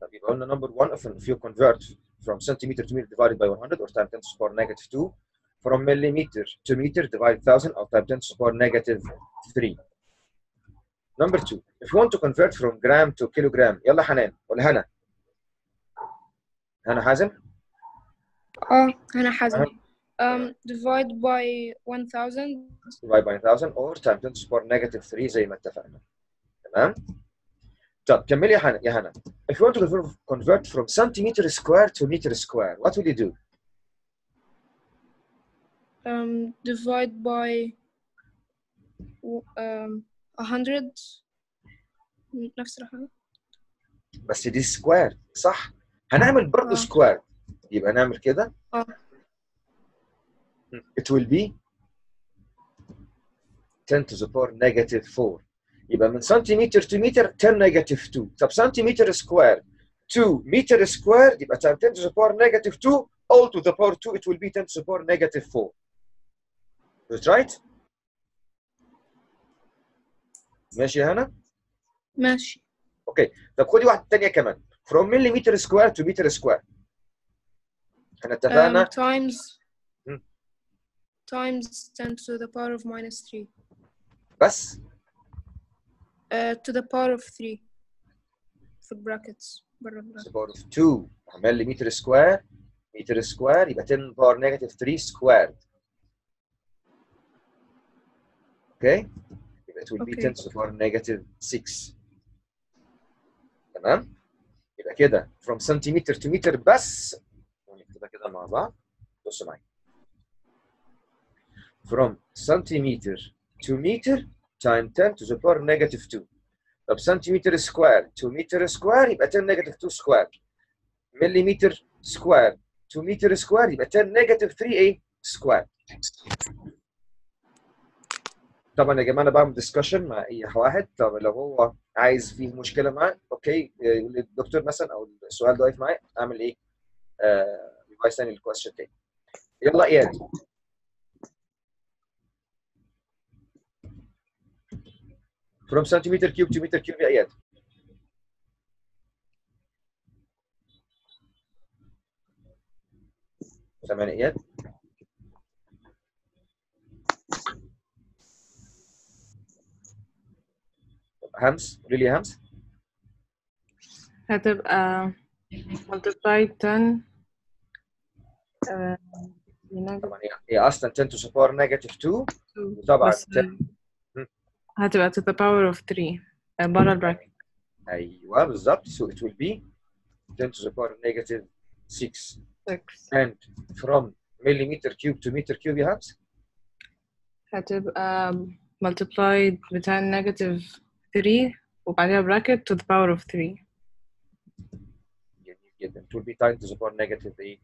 طب يبقى قلنا number one if, if you convert from centimeter to meter divided by 100 or times 10 to the power negative 2 from millimeter to meter divided 1000 or times 10 to the power negative 3 number two if you want to convert from gram to kilogram يلا حنان ولا هنا هنا حازم اه أنا حازم um, divide by 1000 divide by 1000 or times 10 to the power negative 3 زي ما اتفقنا تمام طب كملي يا هنا يا هنا if you want to convert- convert from centimeter square to meter square what will you do um, divide by w- um, 100 نفس الرقم بس دي سكوير صح هنعمل برضه آه. سكوير يبقى نعمل كده اه it will be 10 to the power negative 4 يبقى من سنتيمتر to meter 10 negative 2 طب سنتيمتر سكوير 2 meter square يبقى times 10 to the power negative 2 all to the power 2 it will be 10 to the power negative 4 Is it right؟ ماشي يا هنا؟ ماشي طب خدي واحدة تانية كمان from millimeter square to meter square احنا اتفقنا um, times مم. times 10 to the power of minus 3 بس uh, to the power of 3 في brackets برا to brackets the power of 2 millimeter square meter square يبقى 10 power negative 3 squared okay يبقى it will be Okay. 10 to the power negative 6 تمام يبقى كده from centimeter to meter بس ونكتبها كده مع بعض بصوا معايا from centimeter to meter Times 10 to the power negative 2 طب centimeter square to meter square يبقى 10 negative 2 square millimeter square to meter square يبقى 10 negative 3 إيه square طبعا يا جماعة أنا بعمل discussion مع أي واحد طب لو هو عايز فيه مشكلة معاه okay يقول لي الدكتور مثلا أو السؤال ده واقف معايا أعمل إيه؟ آه تاني الكويستشن تاني. يلا إياد. from centimeter cube to meter cube يا اياد سامعني اياد همس قولي لي يا همس هتبقى multiply 10 آه، negative طبعا هي- هي اصلا 10 to the power negative 2 two. وطبعا بس 10 مم. هتبقى to the power of 3 آه، برا البراكت ايوه بالظبط so it will be 10 to the power negative 6 6 and from millimeter cube to meter cube يا همس هتبقى multiplied ب 10 negative 3 وبعدها bracket to the power of 3 جميل جدا it will be 10 to the power negative ايه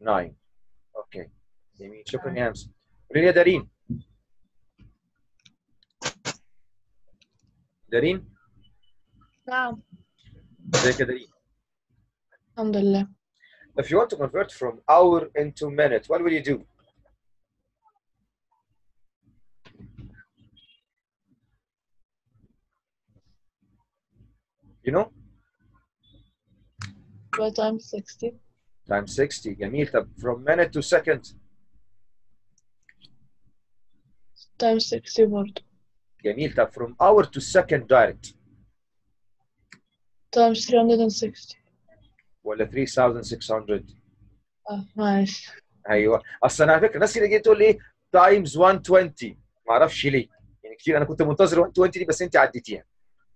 9 اوكي جميل شكرا يا همس قولي لي يا دارين دارين نعم ازيك يا دارين الحمد لله if you want to convert from hour into minute what will you do you know by times 60 times 60 جميل طب from minute to second times 60 برضه جميل. طب from hour to second direct. times 360 ولا 3600 آه معلش أيوه. اصل أنا على فكرة ناس كتير تقول لي تايمز 120 ما أعرفش ليه. يعني كتير أنا كنت منتظر 120 دي بس أنت عديتيها.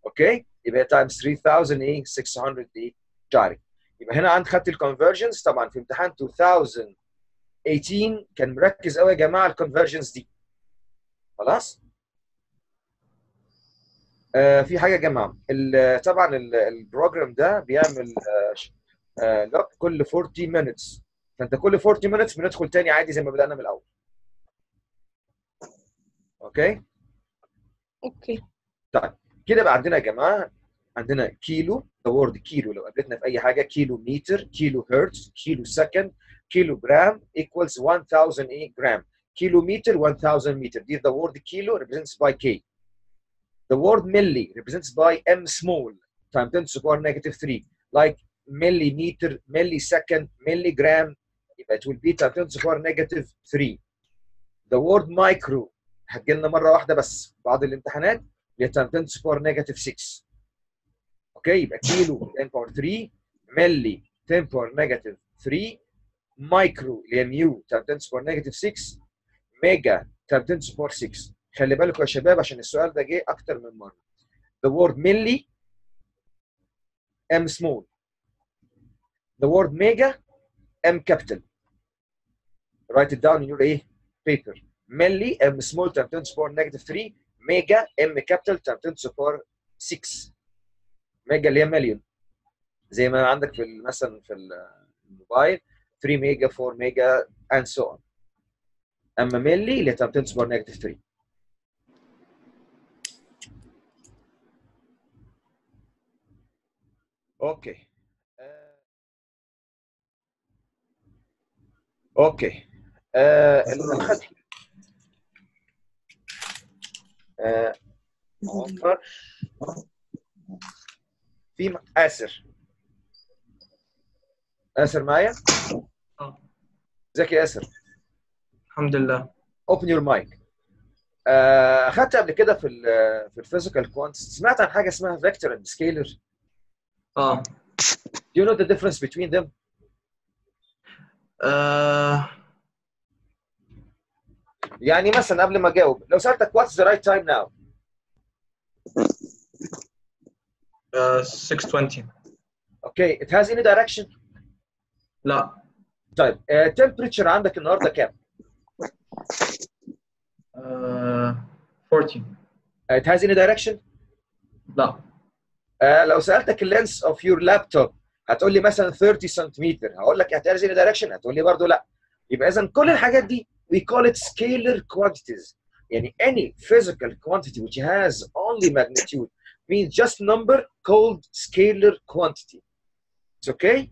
Okay؟ يبقى times 3000 إيه؟ 600 إيه؟ direct يبقى هنا عند خدت ال conversions طبعا في امتحان 2018 كان مركز قوي يا جماعة ال conversions دي. خلاص؟ في حاجة يا جماعة. طبعا ال- ال program ده بيعمل آه ش- آه lock كل 40 minutes. فأنت كل 40 minutes بندخل تاني عادي زي ما بدأنا من الأول. Okay? Okay. كده بقى عندنا يا جماعة عندنا kilo the word kilo. لو قابلتنا في أي حاجة كيلو متر kilo hertz kilo second kilo جرام equals 1000 إيه جرام كيلو متر 1000 متر دي the word kilo represents by k. the word milli represents by m small times 10 to the power negative 3 like millimeter millisecond milligram يبقى it will be 10 to the power negative 3 the word micro هتجي لنا مره واحده بس في بعض الامتحانات اللي هي 10 to the power negative 6 اوكي يبقى كيلو 10 power 3 ملي 10 power negative 3 مايكرو اللي هي ميو 10 to the power negative 6 ميجا 10 to the power 6 خلي بالكم يا شباب عشان السؤال ده جه أكتر من مره the word milli m small the word mega m capital write it down in your إيه paper milli m small 10 to the power negative 3 mega m capital 10 to the power 6 ميجا اللي هي مليون زي ما عندك في مثلا في الموبايل 3 ميجا 4 ميجا and so on اما ملي اللي هي 10 to the power negative 3 Okay. Okay آه آه عمر في آسر آسر معايا؟ آه. ازيك يا آسر؟ الحمد لله open your mic. آه، اخدت قبل كده في ال في ال physical quantities سمعت عن حاجة اسمها vector and scalar اه Do you know the difference between them? آه، يعني مثلا قبل ما اجاوب لو سالتك what's the right time now آه، 620 اوكي it has any direction لا طيب uh, temperature عندك النهارده كام آه، 40 uh, it has any direction لا uh, لو سالتك اللينس اوف يور لابتوب هتقول لي مثلا 30 سنتيمتر هقول لك it has any direction هتقول لي برضو لا يبقى اذا كل الحاجات دي we call it scalar quantities يعني any physical quantity which has only magnitude means just number called scalar quantity it's okay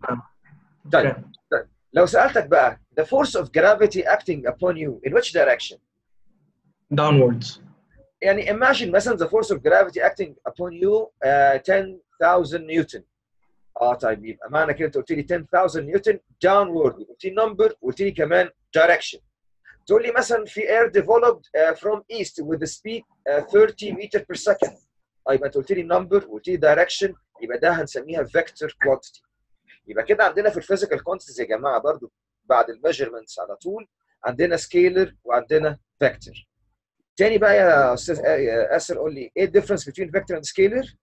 طيب أوكي. لو سالتك بقى the force of gravity acting upon you in which direction downwards يعني imagine مثلا the force of gravity acting upon you uh, 10,000 نيوتن آه طيب يبقى معنى كده أنت قلت لي 10,000 نيوتن downward قلت لي number قلت لي كمان direction. تقول لي مثلا في air developed uh, from east with speed uh, 30 meter per second. يبقى أنت قلت لي number قلت لي direction يبقى ده هنسميها vector quantity. يبقى كده عندنا في ال physical quantities يا جماعة برضو بعد ال measurements على طول عندنا scalar وعندنا vector تاني بقى يا استاذ آ- يا اسر قول لي ايه الديفرنس بين فيكتور اند سكيلر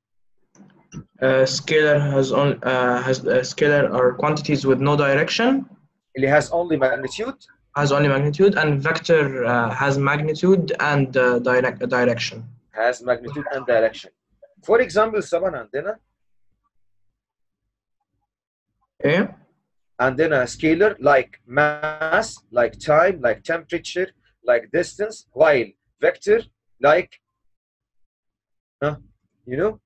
Uh, scalar has on uh, has uh, scalar are quantities with no direction اللي has only magnitude has only magnitude and vector uh, has magnitude and uh, direct direction has magnitude and direction for example طبعا عندنا ايه عندنا scalar like mass like time like temperature like distance while Vector like huh, you know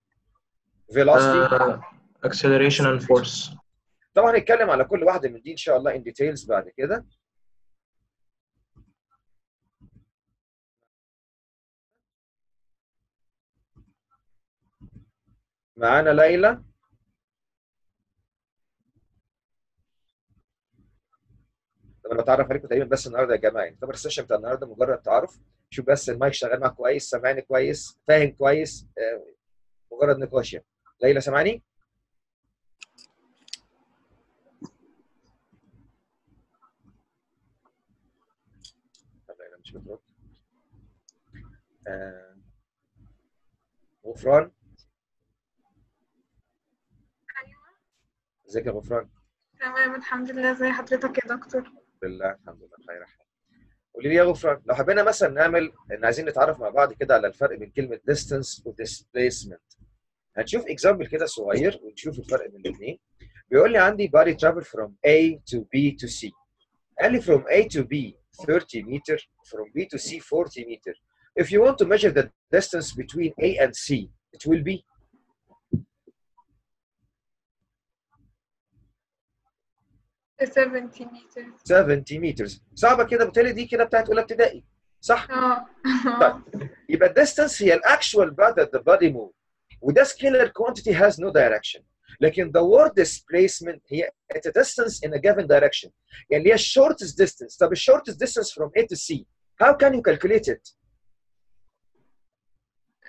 velocity. Uh, acceleration and force. طبعا هنتكلم على كل واحدة من دي إن شاء الله in details بعد كده. معانا ليلى. طب أنا بتعرف عليكم تقريبا بس النهارده يا جماعة. يعتبر السيشن بتاع النهارده مجرد تعارف. شوف بس المايك شغال معاك كويس سامعني كويس فاهم كويس آه، مجرد نقاش يعني. ليلى سامعني؟ مش بترد. آه، غفران؟ ازيك يا غفران؟ تمام الحمد لله. زي حضرتك يا دكتور؟ بالله الحمد لله بخير حال قولي لي يا غفران لو حبينا مثلا نعمل إن عايزين نتعرف مع بعض كده على الفرق بين كلمة distance و displacement. هنشوف اكزامبل كده صغير ونشوف الفرق بين الاثنين بيقول لي عندي body travel from A to B to C. قال لي from A to B 30 meter from B to C 40 meter. If you want to measure the distance between A and C it will be سفنتي متر 70 meters صعبه كده بالتالي دي كده بتاعت اولى ابتدائي صح اه طيب يبقى الديستانس هي الاكشوال بعد the body move وده scalar quantity has no direction لكن the word displacement هي at a distance in a given direction يعني هي shortest distance طب shortest distance from A to C how can you calculate it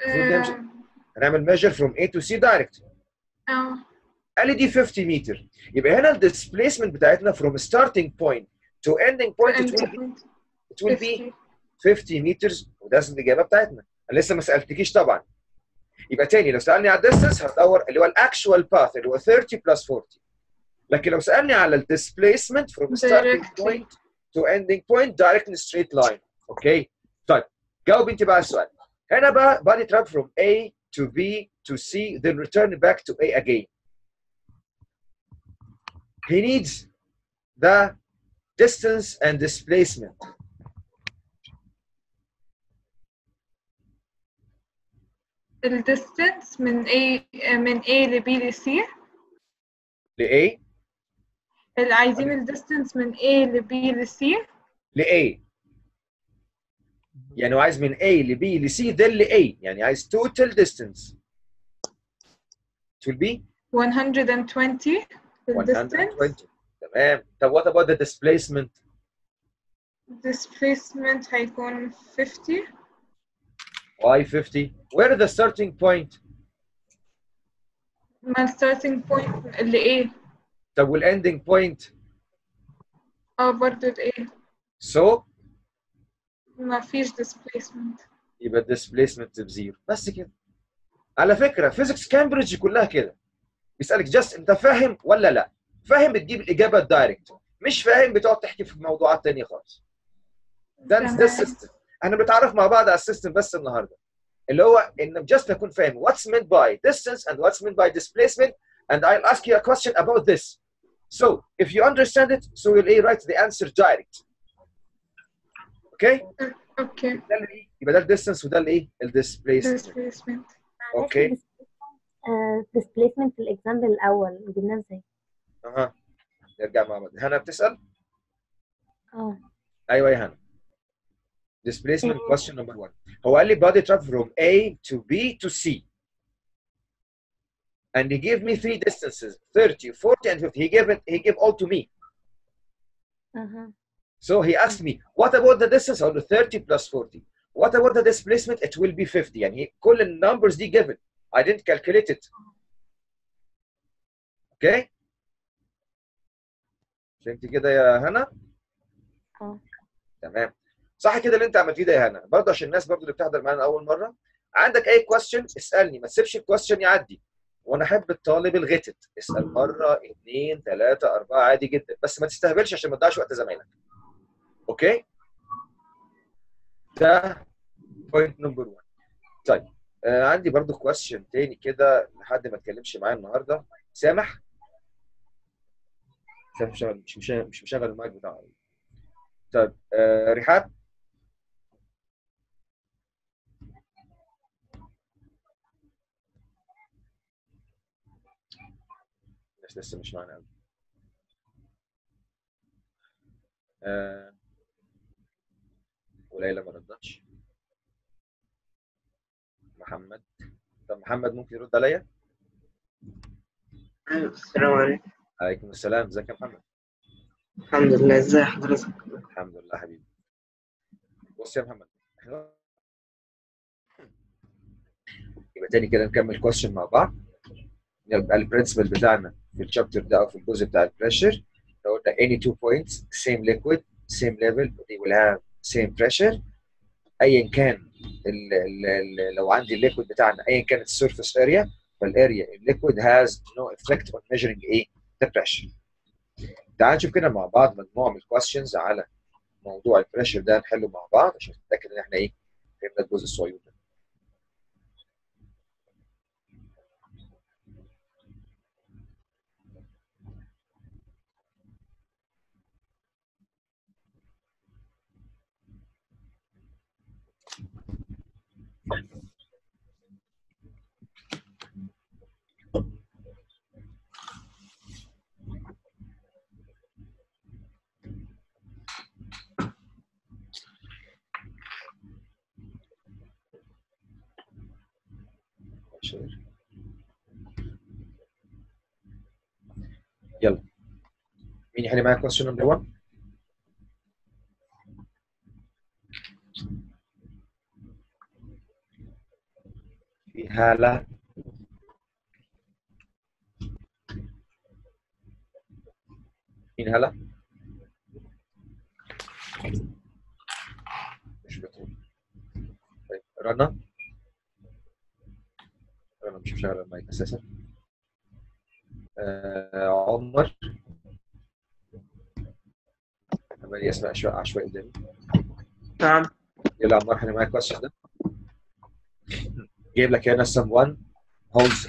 آه، هنعمل measure from A to C direct اه قال دي 50 متر يبقى هنا الديسبيسمنت بتاعتنا from starting point to ending point it will be, it will be 50 meters. وده الاجابه بتاعتنا. أنا لسه ما سألتكيش طبعا. يبقى تاني لو سألني على ال distance هدور اللي هو ال actual path اللي هو 30 plus 40 لكن لو سألني على ال displacement from starting point to ending point direct straight line. Okay طيب جاوب انت بقى السؤال. هنا بقى body travel from A to B to C then return back to A again. he needs the distance and displacement الديستنس من A من A ل B ل C ل A اللي عايزين الديستنس من A ل B ل C ل A يعني هو عايز من A ل B ل C then ل A يعني عايز total distance it will be 120 الديستنس 120 تمام طب what about the displacement displacement هيكون 50 why 50 where is the starting point ما starting point اللي A طب والending point اه برضه ال A so ما فيش displacement يبقى الديسبيسمنت بزيرو بس كده على فكره فيزيكس كامبريدج كلها كده بيسالك just أنت فاهم ولا لا. فاهم بتجيب الإجابة ال direct مش فاهم بتقعد تحكي في موضوعات تانية خالص. ده ده تمام. ال system إحنا بنتعرف مع بعض على ال system بس النهارده. اللي هو إن just أكون فاهم what's meant by distance and what's meant by displacement and I'll ask you a question about this. So if you understand it so you'll write the answer direct. okay okay ده يبقى ده ال distance وده الايه ال displacement okay ديسبيسمنت في الاكزامبل الاول جبناه ازاي؟ اها نرجع مع بعض هنا بتسال اه ايوه يا هنا displacement question number one هو قال لي body travel from A to B to C and he gave me three distances 30 40 and 50 he gave it he gave all to me اها so he asked me what about the distance I له 30 plus 40 what about the displacement it will be 50 يعني كل النمبرز دي given I didn't calculate it. Okay. فهمتي كده يا هنا؟ آه. تمام. صح كده اللي انت عملتيه ده يا هنا. برضه عشان الناس برضه اللي بتحضر معانا اول مرة. عندك أي question اسألني. ما تسيبش ال question يعدي. وأنا أحب الطالب الغتت اسأل مرة اثنين ثلاثة أربعة عادي جدا. بس ما تستهبلش عشان ما تضيعش وقت زمايلك. okay ده point number 1 طيب. آه عندي برضه كويستشن تاني كده لحد ما اتكلمش معايا النهارده. سامح؟ مش مش مشغل مش مشغل المايك بتاعه. طيب آه رحاب لسه مش معانا قوي آه وليلى ما ردتش محمد. طب محمد ممكن يرد عليا؟ السلام عليكم. عليكم السلام. إزيك يا محمد؟ الحمد لله. ازي حضرتك؟ الحمد لله حبيبي. بص يا محمد إحنا يبقى تاني كده نكمل question مع بعض. يبقى ال principle بتاعنا في ال chapter ده أو في الجزء بتاع ال pressure لو قلنا any two points same liquid same level they will have same pressure. ايا كان ال ال ال لو عندي ال liquid بتاعنا ايا كانت ال surface area فال area ال liquid has no effect on measuring إيه the pressure. تعال نشوف كده مع بعض مجموعة من ال questions على موضوع ال pressure ده نحله مع بعض عشان نتأكد إن إحنا إيه فهمنا الجزء الصغير يلا. مين يحل معايا question number 1 هالة مين هلا؟ مش بتقول. طيب رنا. رنا مش مشغل المايك أساسا. آه عمر. عمال يسمع شوي عشوائي قدامي. نعم. يلا عمار إحنا معاك question ده جايب لك هنا someone holds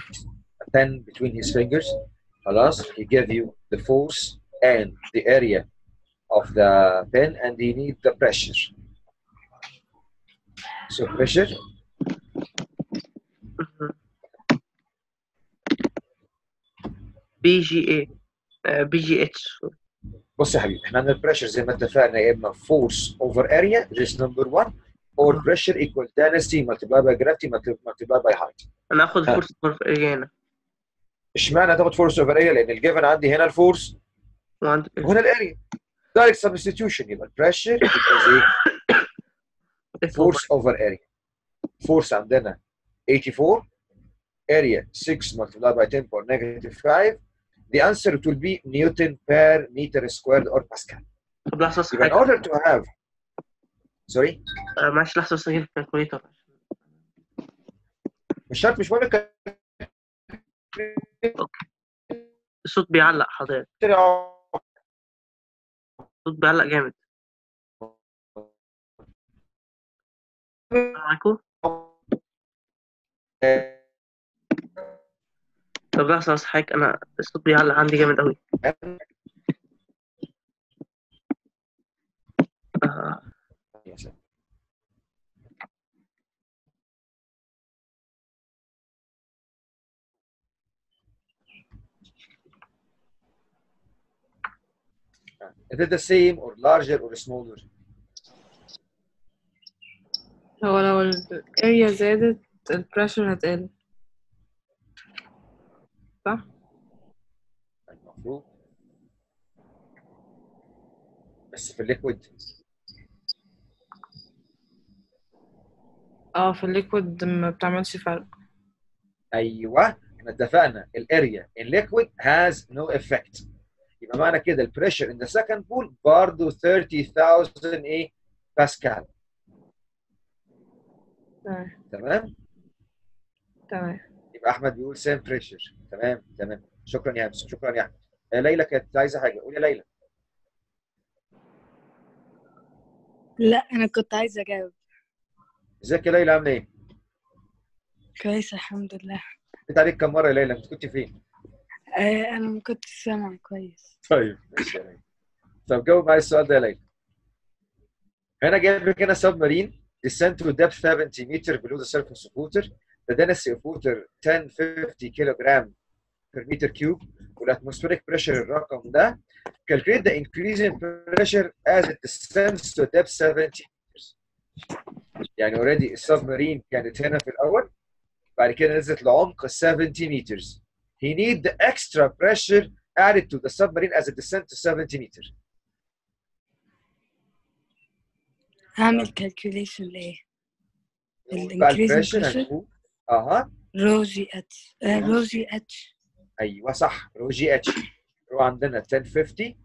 a pen between his fingers خلاص he give you the force and the area of the pen and he need the pressure so pressure بي جي اي بي جي اتش بص يا حبيبي احنا عندنا البريشر زي ما اتفقنا يا اما force over area this number one or pressure equal density multiplied by gravity multiplied by height انا اخد ها. فرصه فرق هنا اشمعنى تاخد force over area لان الجيفن عندي هنا الفورس وعند وهنا الاريا direct substitution يبقى البريشر equals ايه force over area force عندنا 84 area 6 multiplied by 10 power negative 5 the answer it will be Newton per meter squared or Pascal طب لحظه بس يبقى in حاجه order to have sorry آه، معلش لحظة بس أجيب ال calculator. مش شرط مش مهم. الصوت بيعلق حضرتك الصوت بيعلق جامد. معاكم طب لحظة بس حضرتك أنا الصوت بيعلق عندي جامد قوي آه. Is it the same or larger or smaller? هو لو ال area زادت ال pressure هتقل. صح؟ المفروض. بس في ال liquid. آه في ال liquid ما بتعملش فرق. أيوه إحنا اتفقنا. ال area in liquid has no effect. يبقى معنى كده ال pressure in the second pool برضه 30000 إيه؟ باسكال تمام. تمام؟ يبقى أحمد بيقول same pressure تمام تمام. شكرا يا همس شكرا يا أحمد. ليلى كانت عايزة حاجة. قول يا ليلى. لا أنا كنت عايزة أجاوب. إزيك يا ليلى؟ عاملة إيه؟ كويسة الحمد لله. جيت عليك كم مرة يا ليلى؟ أنت كنت فين؟ آه أنا ما كنتش سامعة كويس طيب ماشي طب جاوب معايا السؤال ده يا ليلى هنا جايب لك هنا سب مارين descend to depth 70 meter below the surface of water the density of water 1050 kilogram per meter cube والاتمospheric pressure الرقم ده calculate the increase in pressure as it descends to depth 70 meters يعني already ال submarine كانت هنا في الأول بعد كده نزلت لعمق 70 meters he need the extra pressure added to the submarine as it descends to 70 meters. هعمل calculation لإيه؟ بقى ال increase in البريشر pressure أها. رو جي اتش آه رو جي اتش أيوه صح rho g h rho عندنا 1050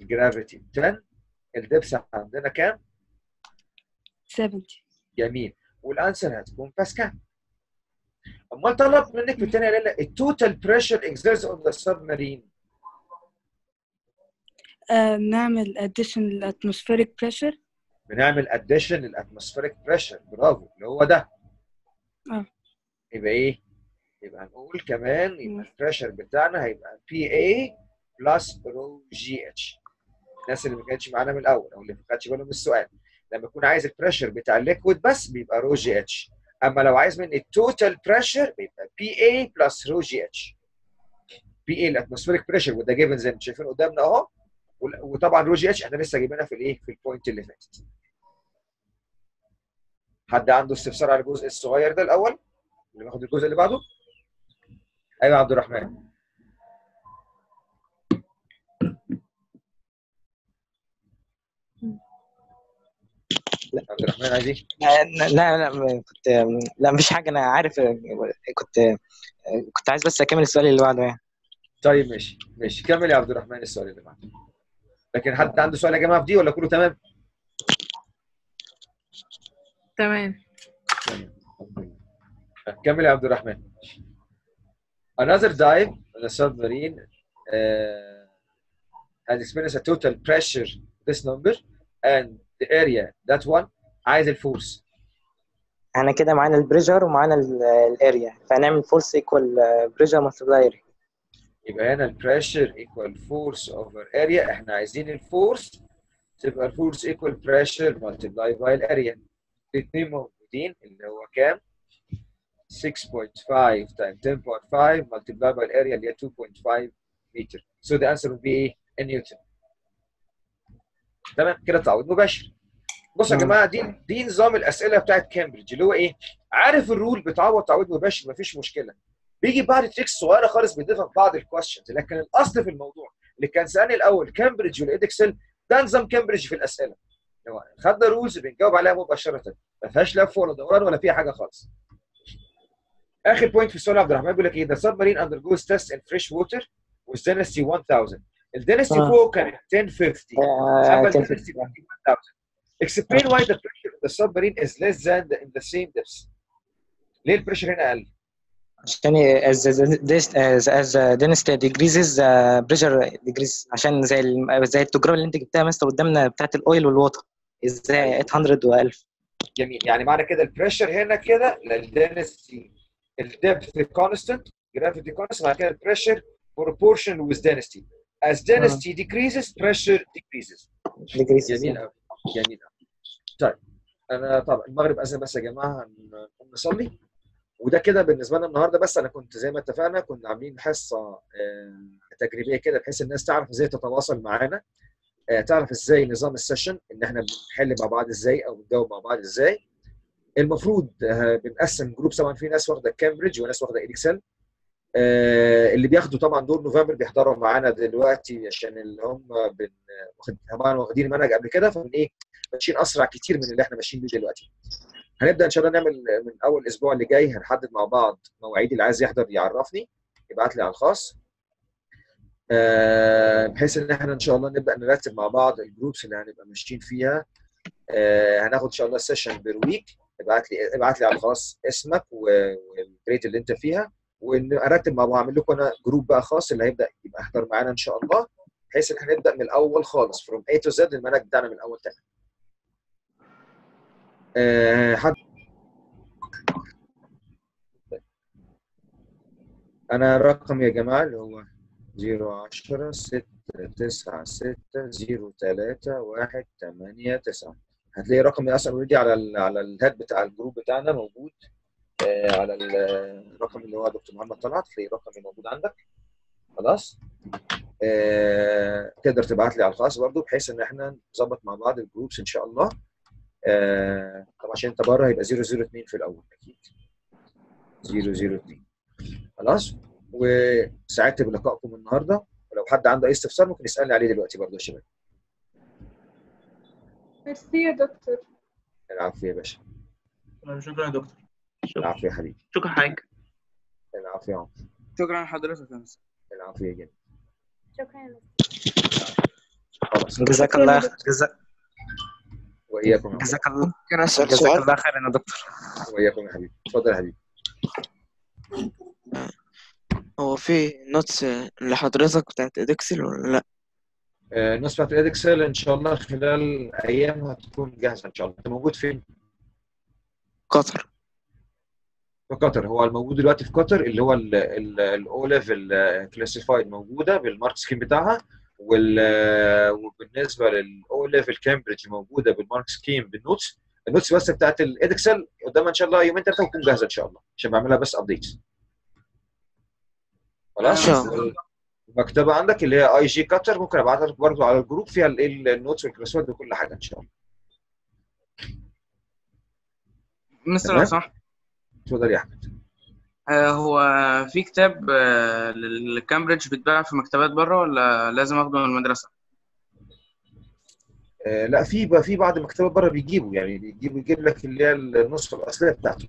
ال gravity 10 ال depth عندنا كام؟ 70 جميل. وال answer هتكون باسكال امال طلب منك في الثانية لا ال total pressure exerts on the submarine. آه نعمل addition لل atmospheric pressure. بنعمل addition لل atmospheric pressure برافو. اللي هو ده. آه. يبقى إيه؟ يبقى هنقول كمان يبقى ال pressure بتاعنا هيبقى PA plus rho g h الناس اللي ما كانتش معانا من الأول أو اللي ما خدش بالهم من السؤال. لما يكون عايز ال pressure بتاع ال liquid بس بيبقى رو جي اتش أما لو عايز مني ال total pressure بيبقى PA plus rho g h PA ال atmospheric pressure وده given زي ما شايفين قدامنا أهو. وطبعا رو جي اتش إحنا لسه جايبينها في الإيه؟ في ال point اللي فاتت. حد عنده استفسار على الجزء الصغير ده الأول؟ اللي باخد الجزء اللي بعده؟ أيوه عبد الرحمن. عبد الرحمن عايز إيه؟ لا لا لا كنت لا مفيش حاجة أنا عارف كنت كنت عايز بس أكمل السؤال اللي بعده يعني. طيب ماشي ماشي. كمل يا عبد الرحمن السؤال اللي بعده. لكن حد عنده سؤال يا جماعة في دي ولا كله تمام؟ تمام. كمل يا عبد الرحمن. Another dive on a submarine uh, has experienced a total pressure. This number and area. That one. عايز ال force. إحنا كده معانا ال pressure ومعانا ال area فهنعمل force equal pressure multiply area يبقى هنا ال pressure equal force over area. إحنا عايزين ال force تبقى ال force equal pressure multiply by ال area الاثنين موجودين اللي هو كام؟ 6.5 times 10.5 multiply by ال area اللي هي 2.5 متر so the answer will be إيه؟ in نيوتن تمام؟ كده تعويض مباشر. بص يا. جماعة دي دي نظام الأسئلة بتاعت كامبريدج اللي هو إيه؟ عارف ال rule بتعوض تعويض مباشر مفيش مشكلة. بيجي بعد tricks صغيرة خالص بيضيفها في بعض ال questions لكن الأصل في الموضوع اللي كان سألني الأول كامبريدج وال Edexcel ده نظام كامبريدج في الأسئلة. هو خدنا rules بنجاوب عليها مباشرة. ما فيهاش لف ولا دوران ولا فيها حاجة خالص. آخر point في السؤال عبد الرحمن بيقول لك إيه؟ The submarine undergoes test in fresh water with density 1000 ال density آه. فوق كانت 1050 آه، اما 1050. ال density 1000 explain why the pressure of the submarine is less than the, in the same depths. ليه ال pressure هنا أقل؟ عشان as the- density decreases the pressure decreases. عشان زي زي التجربة اللي انت جبتها مثلا قدامنا بتاعت ال oil وال water إزاي 800 و1000 جميل. يعني معنى كده ال pressure هنا كده ال density ال depth constant gravity constant معنى كده ال pressure proportional with density. As density decreases pressure decreases. Decreases جميل قوي جميل قوي طيب أنا طبعا المغرب اذن بس يا جماعة هنقوم نصلي. وده كده بالنسبة لنا النهارده بس أنا كنت زي ما اتفقنا كنا عاملين حصة آه، تجريبية كده بحيث الناس تعرف إزاي تتواصل معانا آه، تعرف إزاي نظام ال session إن إحنا بنحل مع بعض إزاي أو بنجاوب مع بعض إزاي. المفروض آه، بنقسم group طبعا في ناس واخدة كامبريدج وناس واخدة Edexcel اللي بياخدوا طبعا دور نوفمبر بيحضروا معانا دلوقتي عشان اللي هم طبعا واخدين المنهج قبل كده فمن إيه ماشيين أسرع كتير من اللي إحنا ماشيين بيه دلوقتي. هنبدأ إن شاء الله نعمل من أول الأسبوع اللي جاي هنحدد مع بعض مواعيد اللي عايز يحضر يعرفني يبعت لي على الخاص. آه، بحيث إن إحنا إن شاء الله نبدأ نرتب مع بعض ال groups اللي هنبقى ماشيين فيها. آه، هناخد إن شاء الله session per week ابعت لي ابعت لي على الخاص اسمك وال grade اللي أنت فيها. ونرتب مع بعض أعمل لكم أنا group بقى خاص اللي هيبدأ يبقى يحضر معانا إن شاء الله بحيث إن إحنا نبدأ من الأول خالص from A to Z المنهج بتاعنا من الأول تاني. آه، حد أنا رقم يا جماعة اللي هو 010 6 9 6 0 3 1 8 9 هتلاقي رقمي أصلا already على على ال head بتاع ال group بتاعنا موجود. على ال- الرقم اللي هو دكتور محمد طلعت تلاقي رقمي موجود عندك. خلاص؟ آه تقدر تبعت لي على الخاص برضو بحيث إن إحنا نظبط مع بعض الجروبس إن شاء الله. آه طبعا عشان أنت بره هيبقى 002 في الأول. أكيد. 002 خلاص؟ وسعدت بلقائكم النهارده. ولو حد عنده أي استفسار ممكن يسألني عليه دلوقتي برضه يا شباب. ميرسي يا دكتور. العافيه يا باشا. شكرا يا دكتور. العافية يا حبيبي. شكرا حاجة العافية يا عمر شكرا لحضرتك يا مستر العافية جدا. شكرا خلاص. جزاك الله جزاك وإياكم يا جزاك الله ممكن اسال جزاك الله خيرا يا دكتور. وإياكم يا حبيبي. اتفضل يا حبيبي. هو في notes لحضرتك بتاعت Edexcel ولا لأ؟ آه، notes ال Edexcel إن شاء الله خلال أيام هتكون جاهزة إن شاء الله. أنت موجود فين؟ قطر. في قطر. هو الموجود دلوقتي في قطر اللي هو ال O level classified موجودة بال mark scheme بتاعها وال وبالنسبة لل O level كامبريدج موجودة بال mark scheme بال notes ال notes بس بتاعت ال Edexcel قدامها إن شاء الله يومين ثلاثة وتكون جاهزة إن شاء الله عشان بعملها بس update خلاص. المكتبه عندك اللي هي IG Qatar ممكن أبعتها لك برضه على ال group فيها ال- ال- notes وال classified وكل حاجة إن شاء الله. مستر تمام. اتفضل يا أحمد. آه، هو في كتاب آه، للكامبريدج بيتباع في مكتبات بره ولا لازم أخده من المدرسة؟ آه لا في في بعض المكتبات بره بيجيبوا يعني بيجيب يجيب لك اللي هي النسخة الأصلية بتاعته.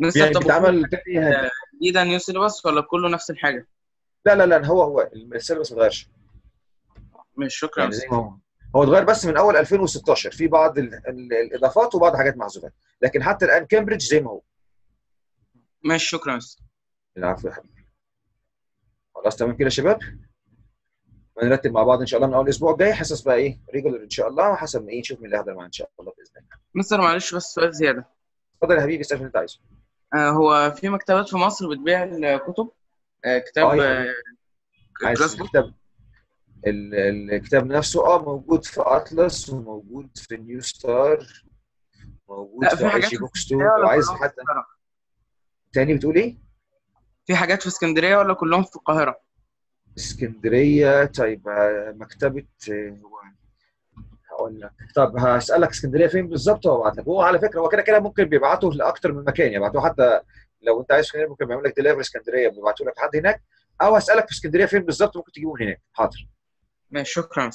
مستر يعني طب بيتعمل تاني دي ده new syllabus ولا كله نفس الحاجة؟ لا لا لا هو هو ال syllabus ما اتغيرش. مش شكرا. يعني زي ما هو. هو اتغير بس من أول 2016 في بعض ال ال الإضافات وبعض حاجات محذوفات لكن حتى الآن كامبريدج زي ما هو. ماشي شكرا العفو يا حبيبي. خلاص تمام كده يا شباب؟ هنرتب مع بعض إن شاء الله من أول الأسبوع الجاي حصص بقى إيه regular إن شاء الله وحسب ما إيه نشوف مين اللي هيحضر معانا إن شاء الله بإذن الله. مستر معلش بس سؤال زيادة. اتفضل يا حبيبي اسأل اللي أنت عايزه. آه هو في مكتبات في مصر بتبيع الكتب؟ آه كتاب آه عايز class book الكتاب ال- الكتاب نفسه آه موجود في اطلس وموجود في نيو ستار موجود في في اي book store كلهم في حتى؟ تاني بتقول إيه؟ في حاجات في اسكندرية ولا كلهم في القاهرة؟ اسكندرية طيب آه، مكتبة آه، هو هقول لك طب هسألك اسكندرية فين بالظبط وابعت لك هو على فكرة هو كده كده ممكن بيبعتوا لأكتر من مكان يبعتوه حتى لو أنت عايز اسكندرية ممكن بيعمل لك ديليفري اسكندرية بيبعتوا لك حد هناك أو اسالك في اسكندرية فين بالظبط ممكن تجيبه هناك حاضر ماشي شكرا.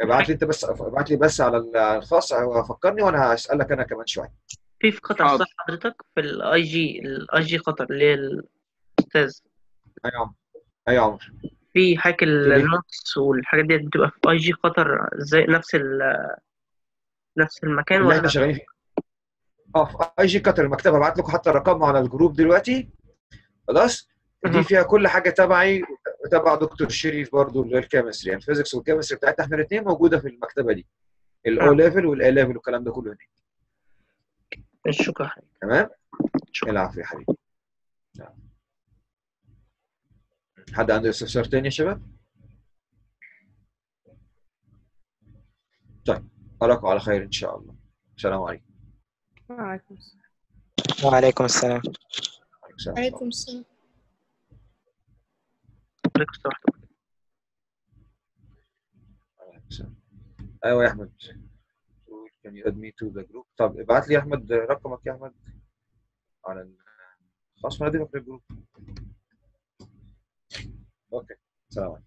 ابعت لي انت بس ابعت لي بس على ال- على الخاص فكرني وأنا هسألك أنا كمان شوية. في في قطر حاضر. صح حضرتك في الاي جي الاي جي قطر اللي هي الأستاذ. أي عمر أي عمر. في حاجة ليه؟ ال notes والحاجات دي بتبقى في IG قطر زي نفس ال نفس المكان اللي ولا إحنا شغالين فيه. آه في IG قطر المكتبه هبعت لكم حتى رقمها على ال group دلوقتي. خلاص؟ دي. فيها كل حاجة تبعي وتبع دكتور شريف هي ال chemistry يعني الفيزيكس وال chemistry بتاعتنا إحنا الاثنين موجودة في المكتبة دي. ال O level وال A level والكلام ده كله هناك. شكرا تمام؟ شكرا. العفو يا حبيبي. نعم. حد عنده استفسار تاني يا شباب؟ طيب أراكم على خير إن شاء الله. السلام عليكم. وعليكم السلام. وعليكم السلام. وعليكم السلام. وعليكم السلام. أيوة يا أحمد. Can you add me to the group? طب ابعت لي يا أحمد رقمك يا أحمد على خلاص ما أضيفك للجروب أوكي سلام عليكم.